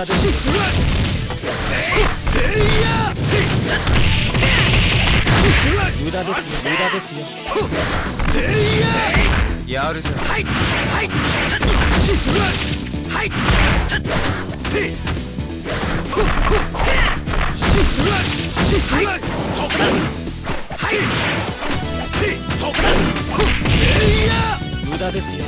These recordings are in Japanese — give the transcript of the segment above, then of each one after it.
かで無駄ですよ無駄ですよやるじゃんはいはいはい無駄ですよ。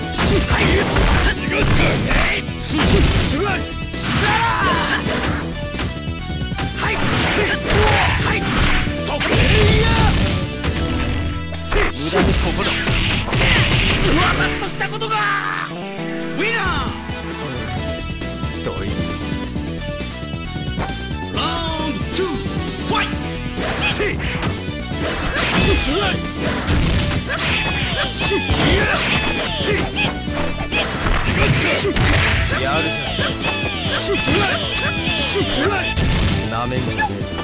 無いやるじゃんなめんじゃねえぞ。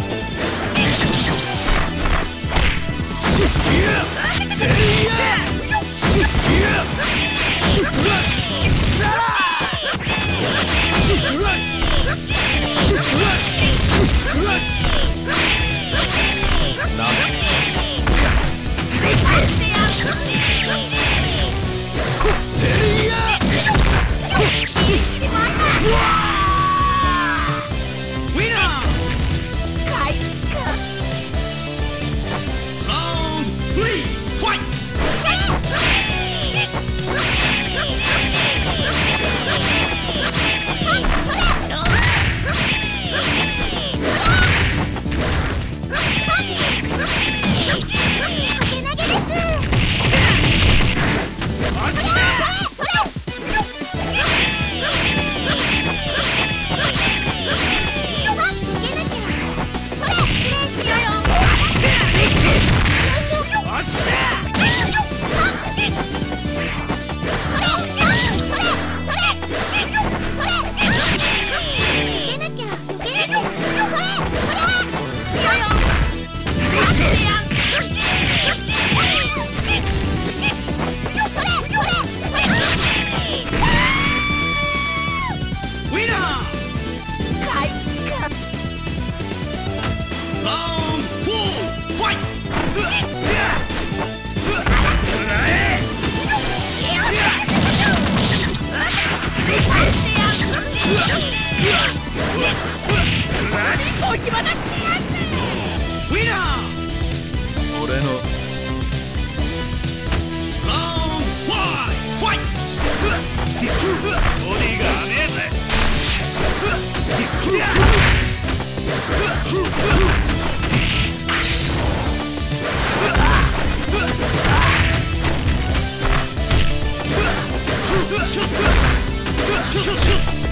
よしよしよしよし!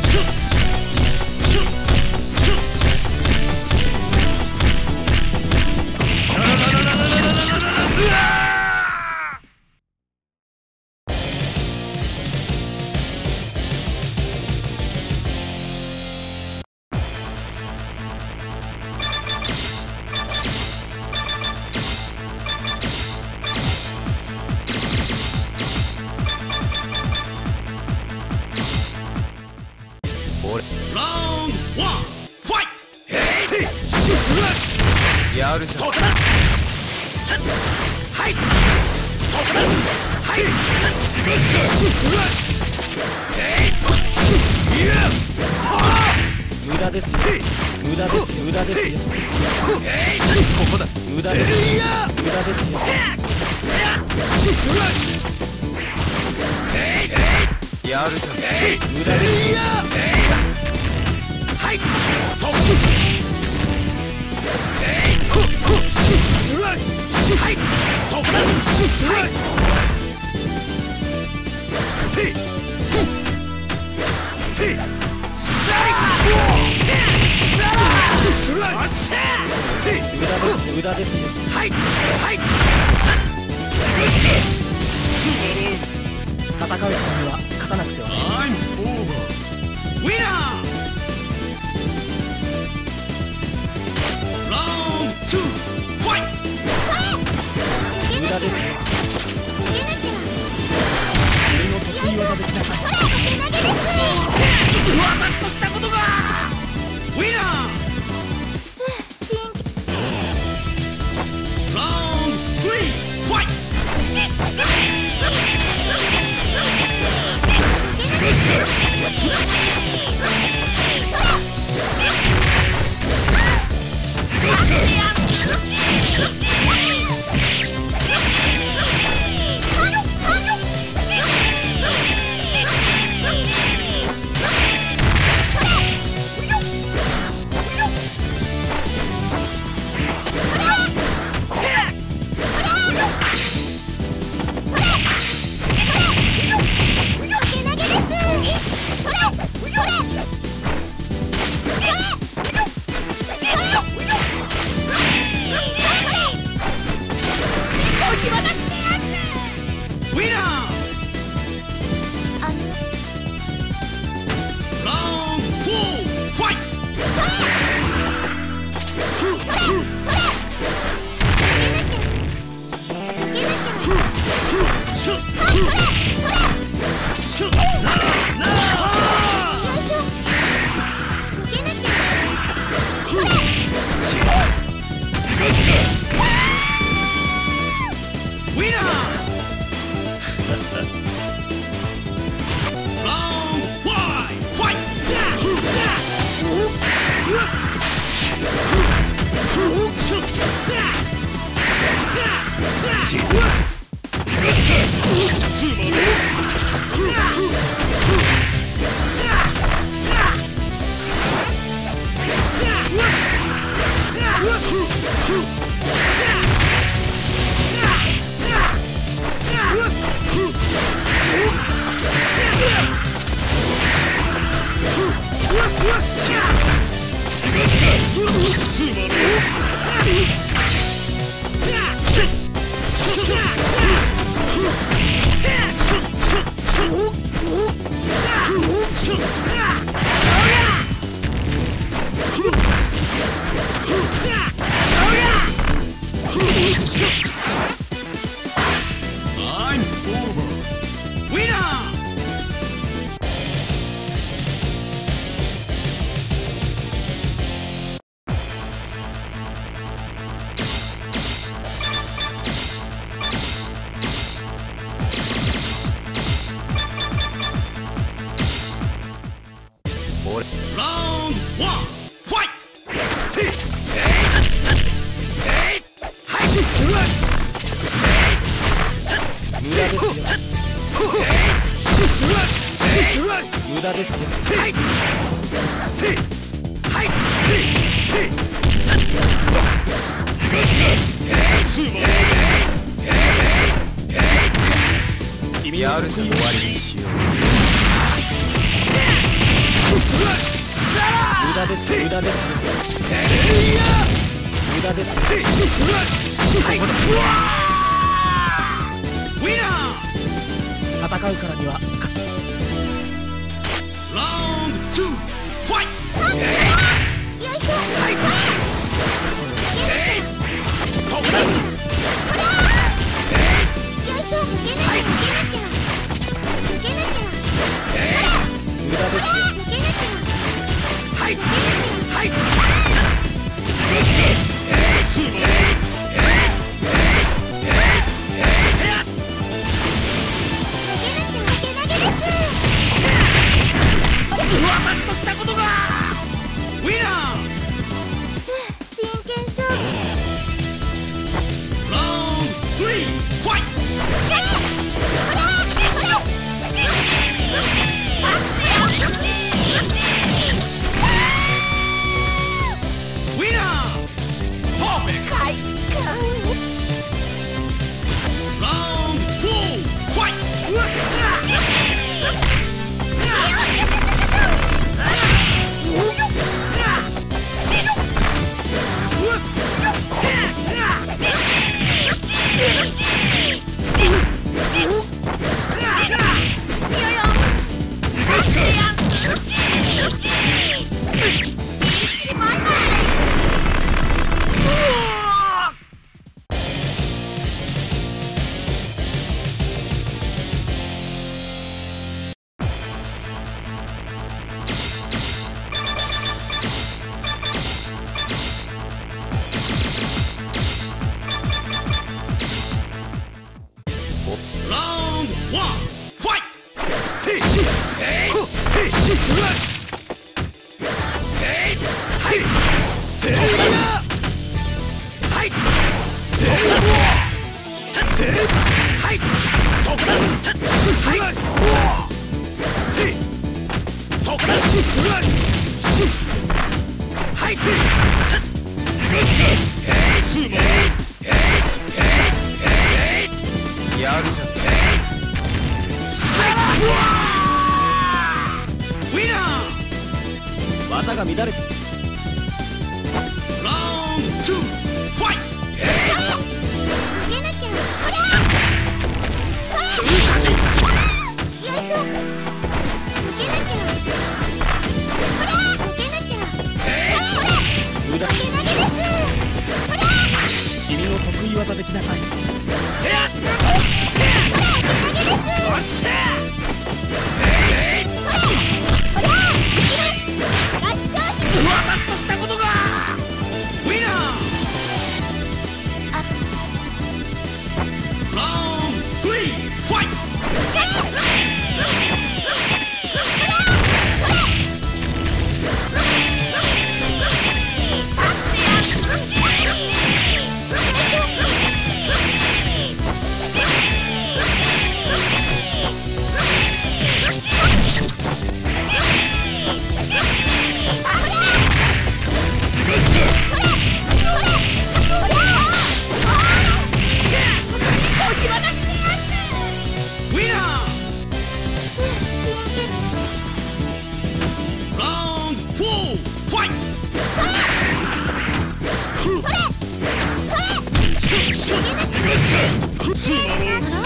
しあげるよ!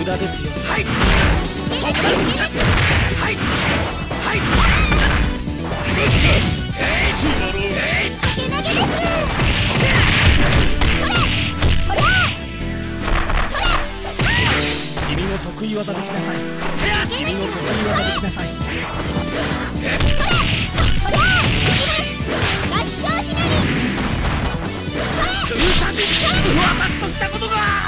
無駄ですよはい。はい。はい。い。い。としたことが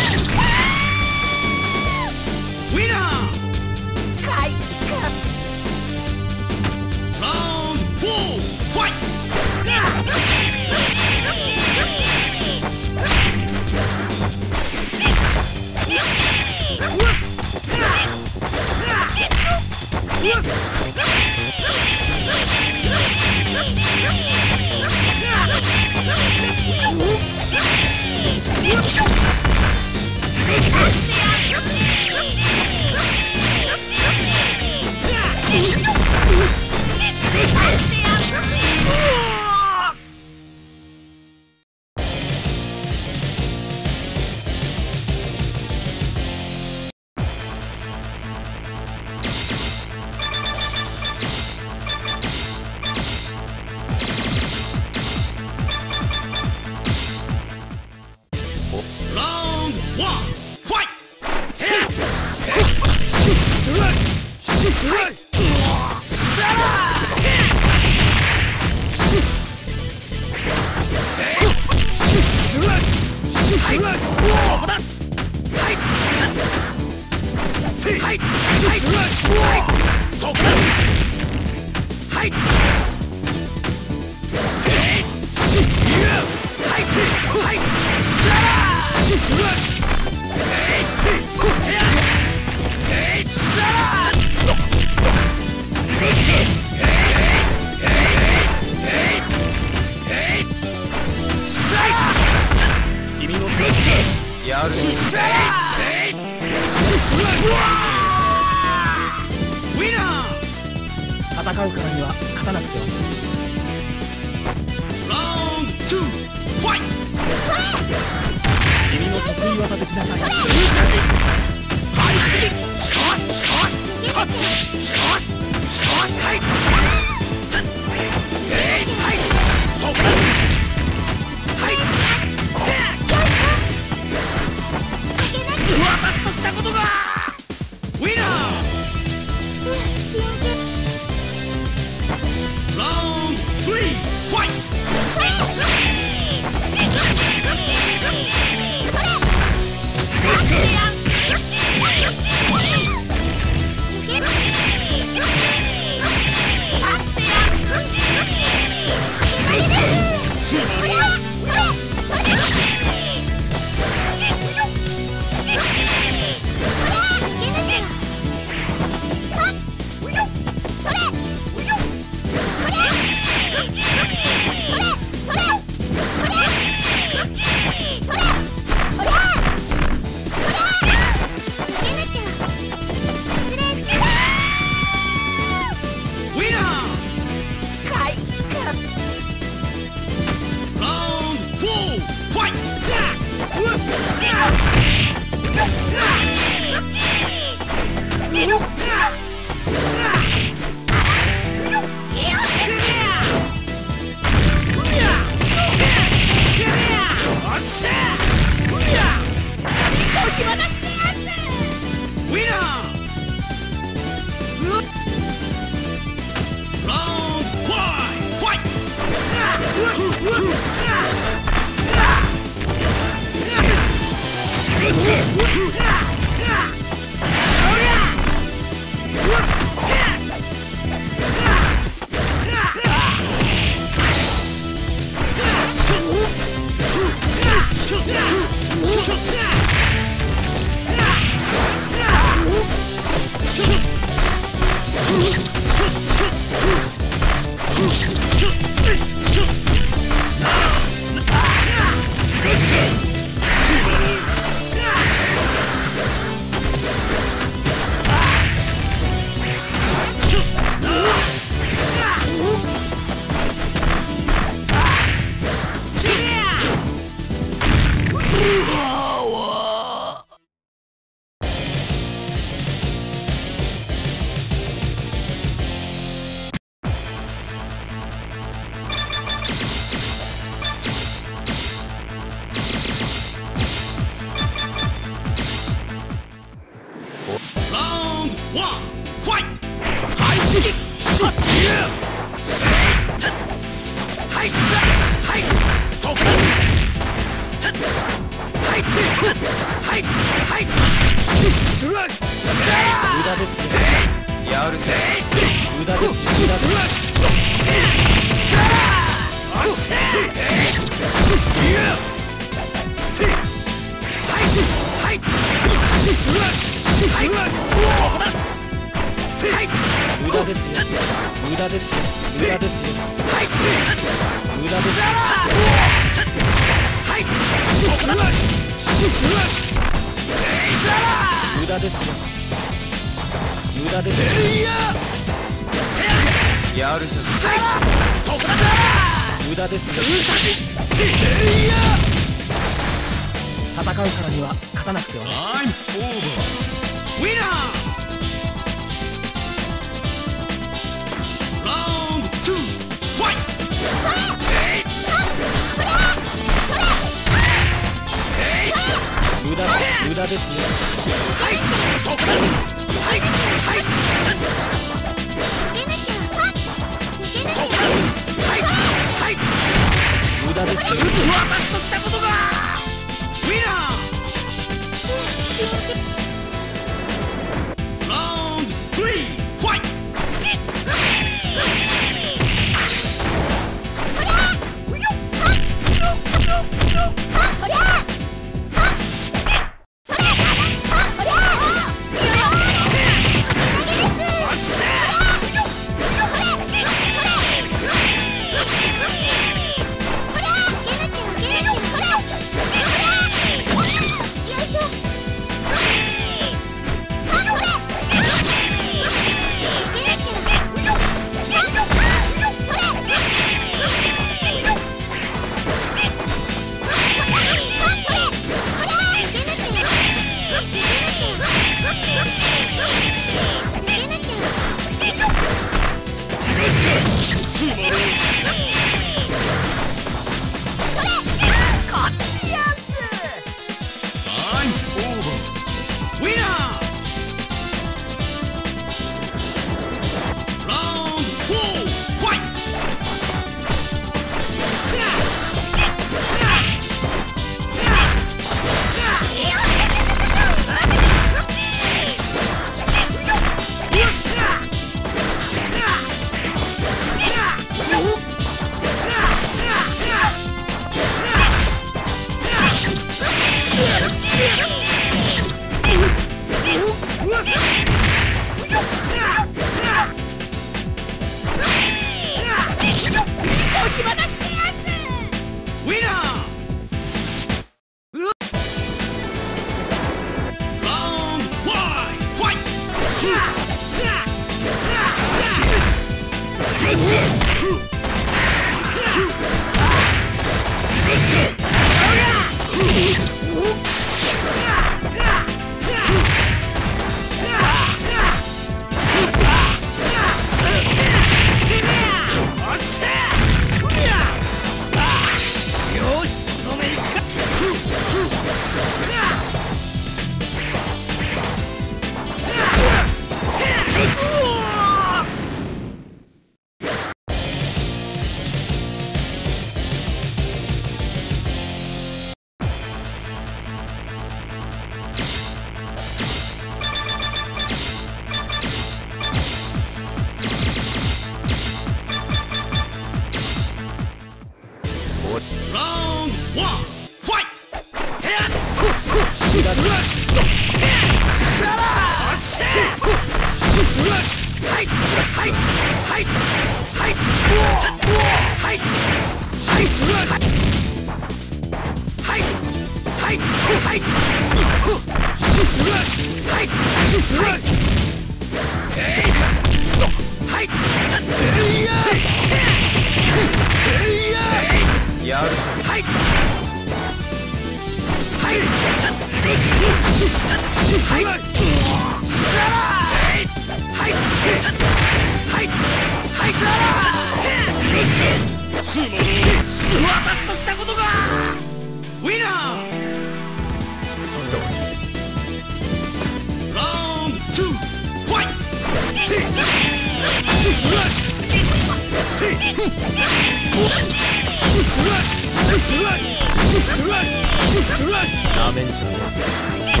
なめんじゃねえ。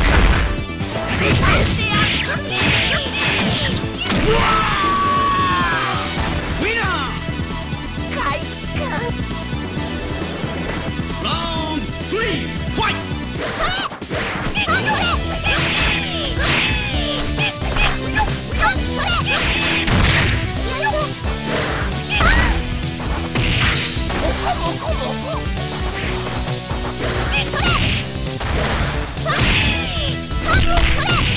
これ。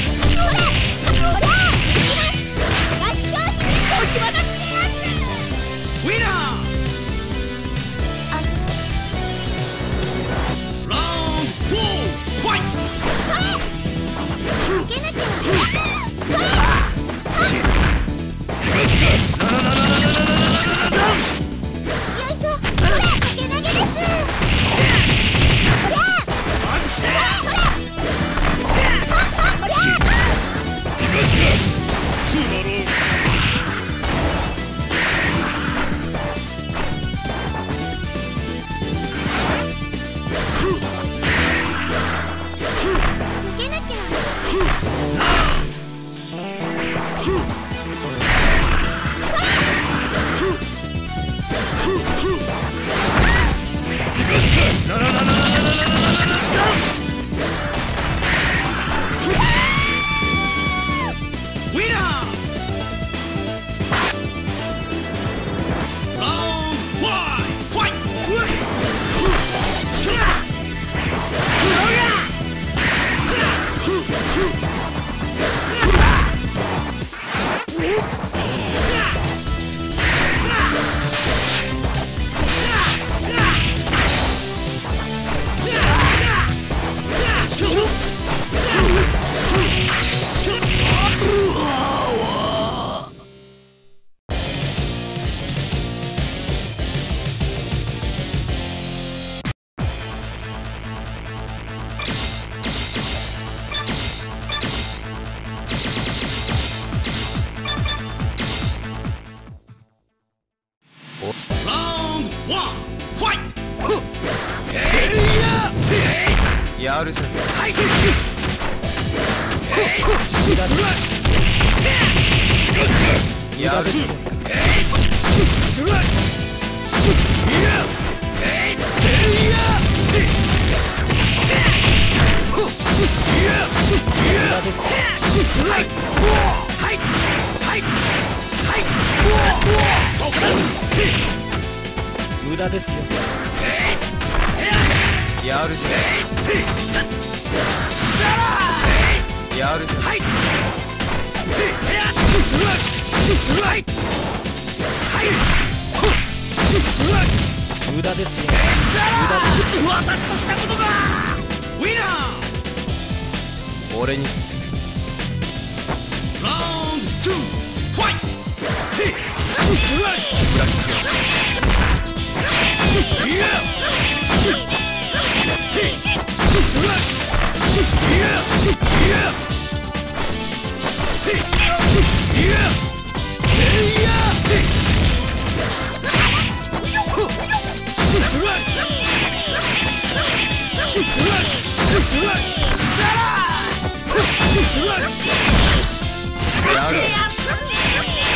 Shoot!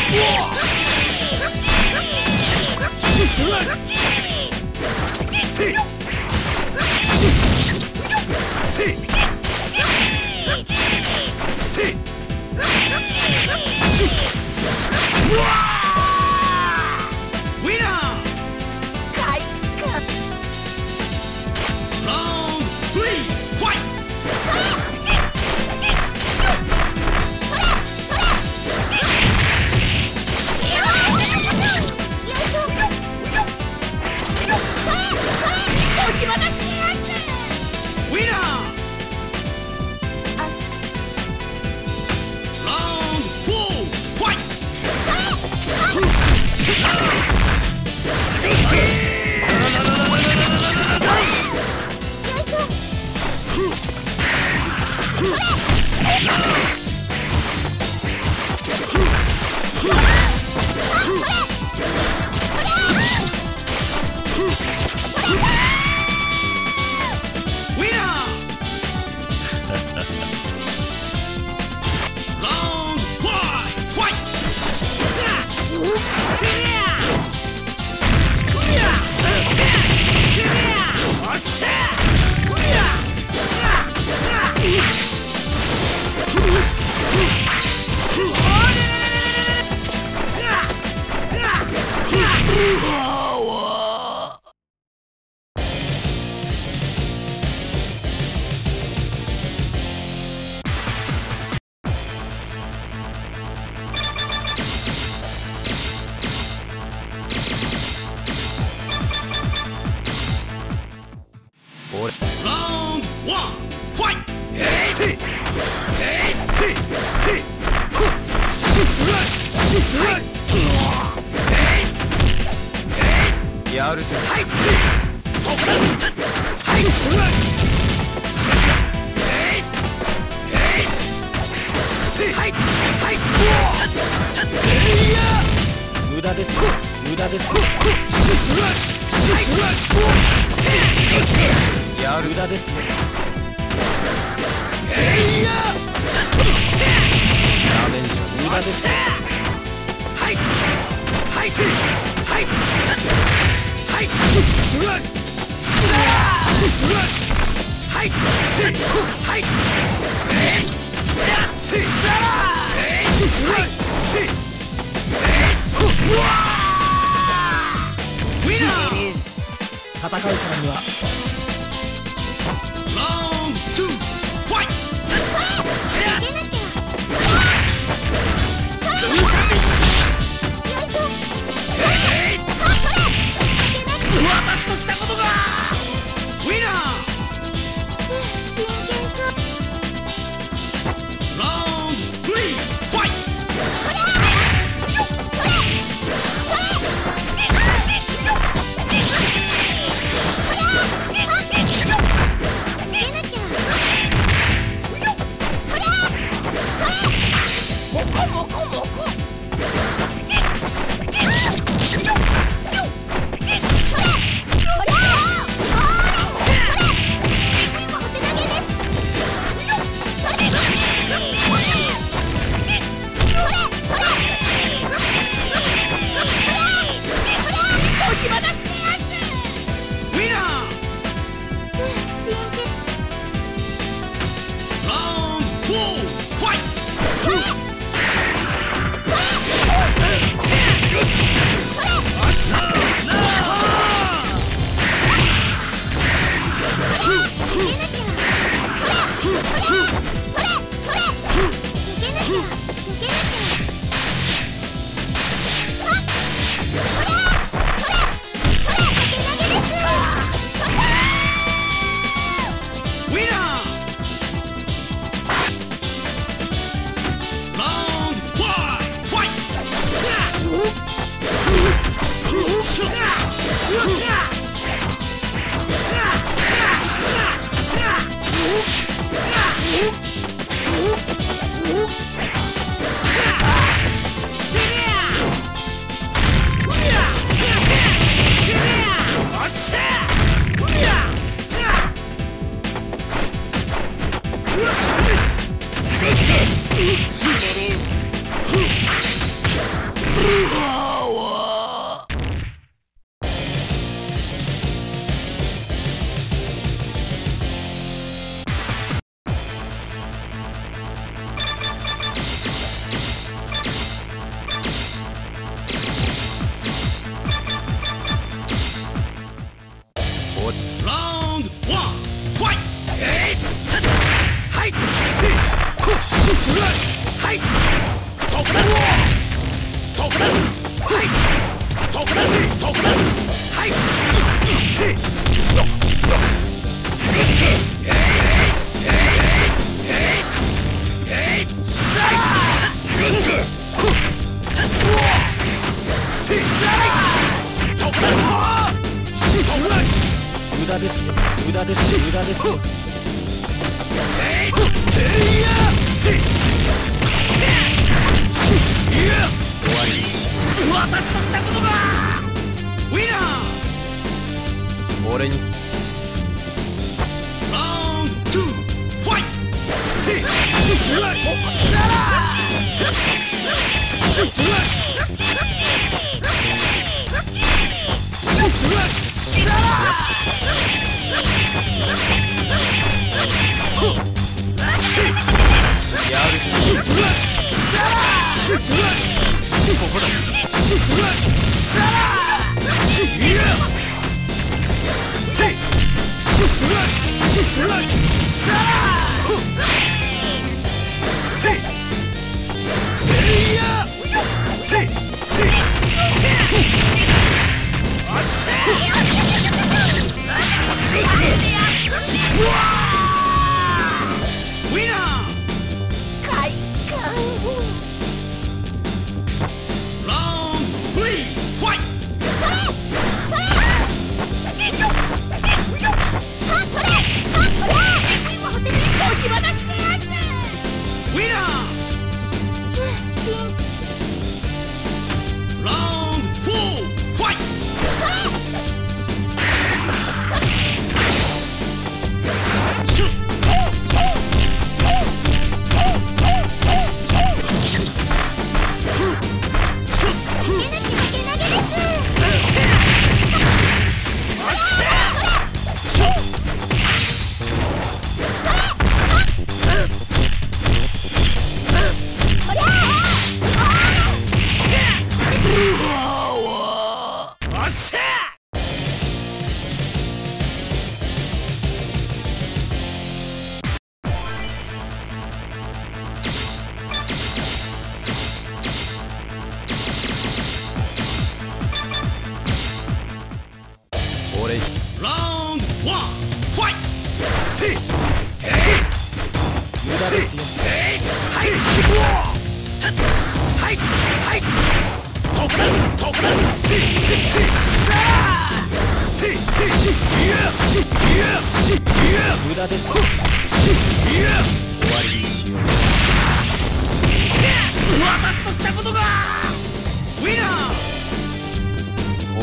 Whoa! Whoa!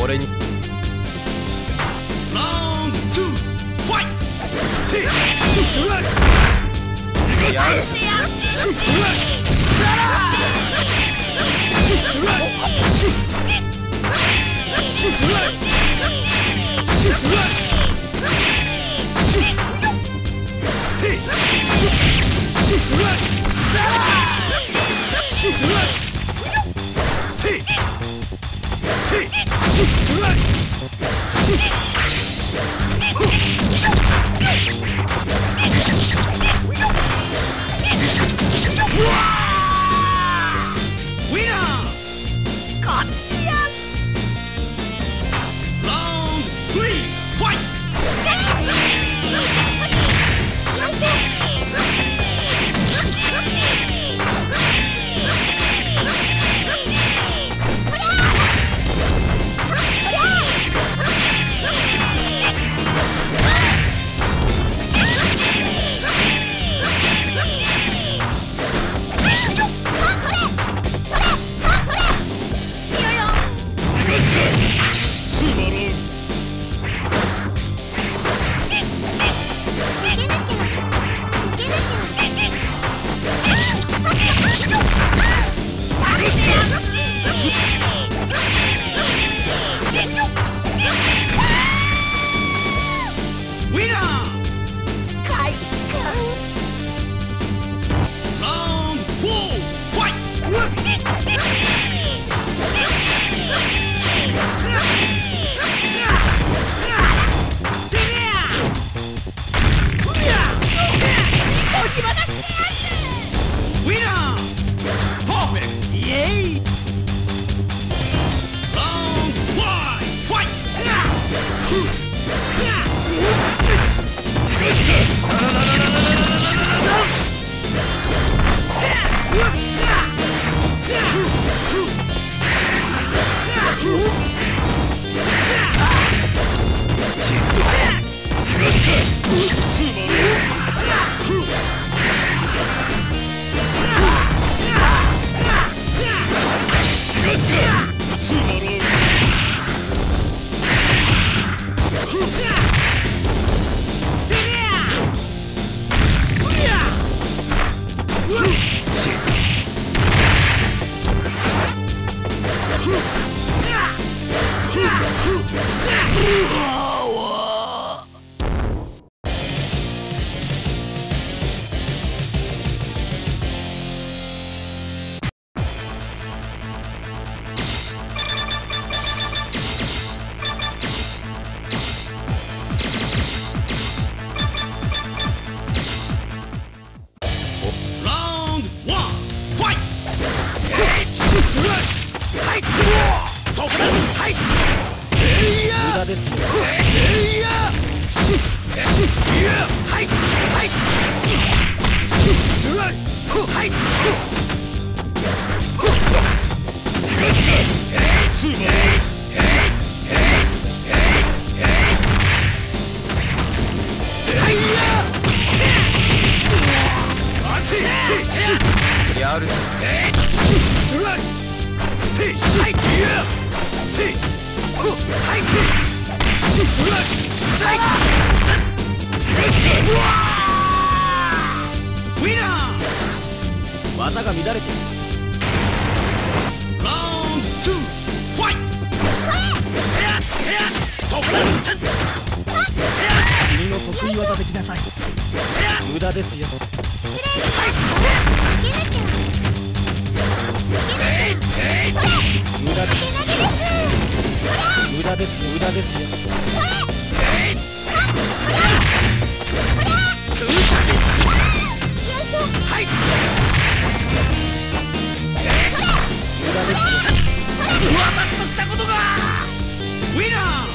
俺に。ラウンド2ファイトシュトラシュトラッシラシュトラシュシュトラシュトラシュシュトラシラシュトラ Whoa! やるじゃドラせいはいやせいほはいせいしドラはいウィナー技が乱れてるラウンドツーファイトへやへやそこだ君の得意技できなさい。無駄ですよ。無駄です無駄です無駄ですよ。はい無駄ですよ。私としたことがウィナー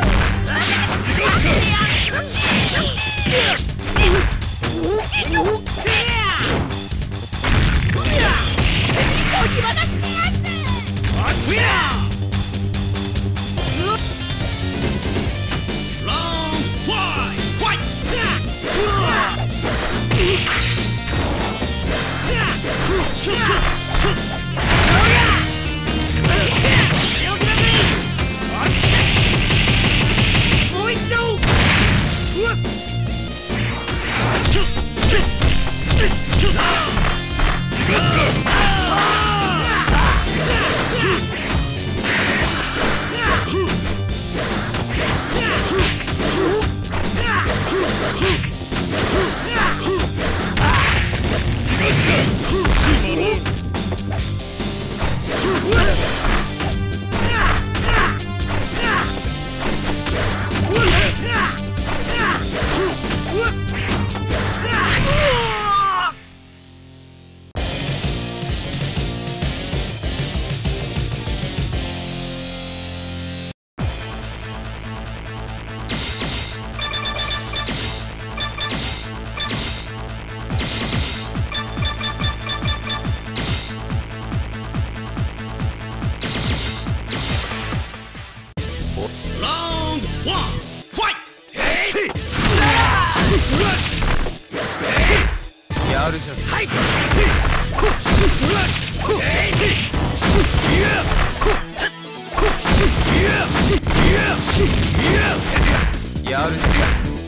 やるじゃ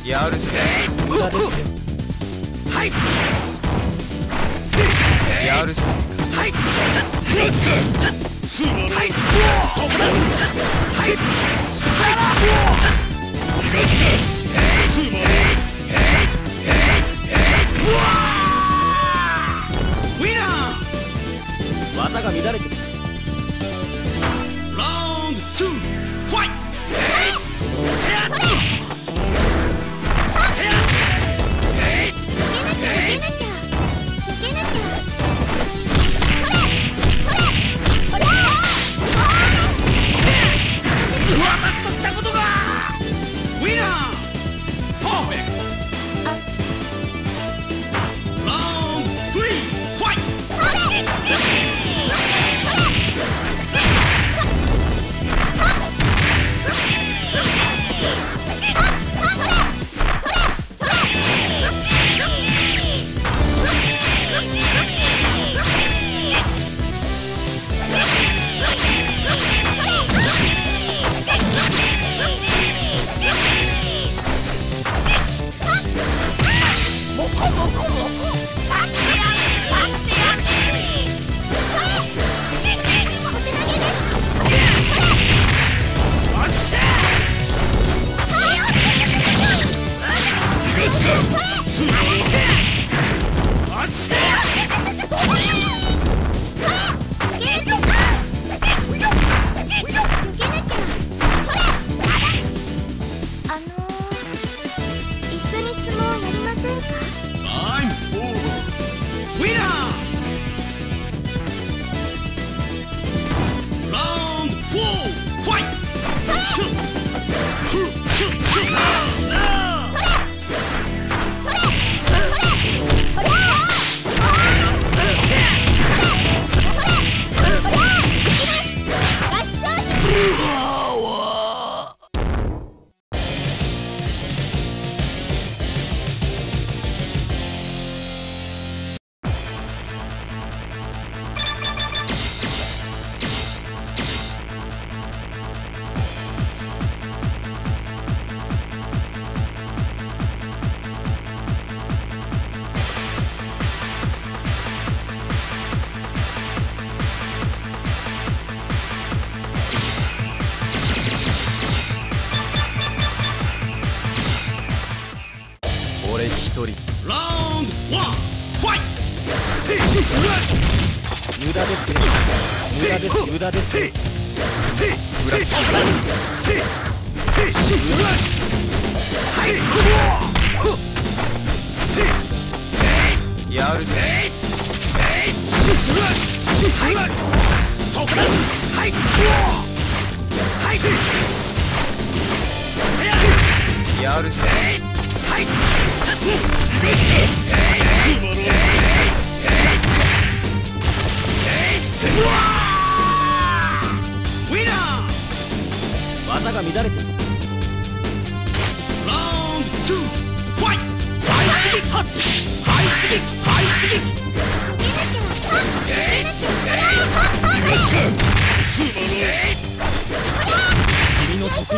んやるじゃ無駄ですよはい。やるじゃんはい。はい。そこだはい。シャラスーウィナー技が乱れてるラウンド2ト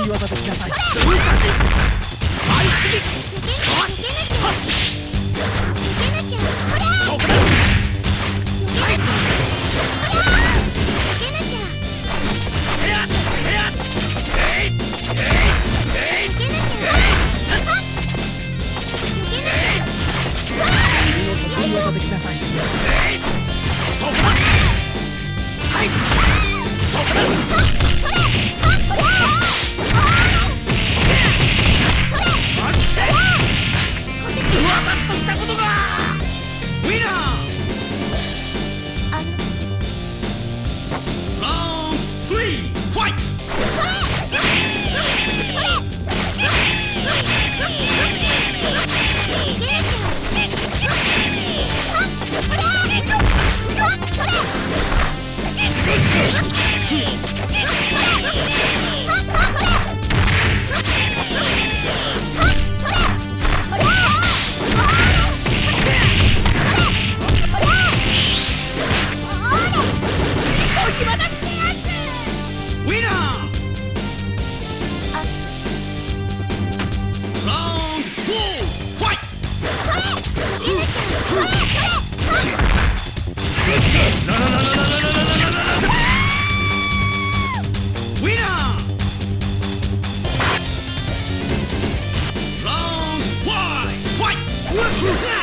技できなさいァ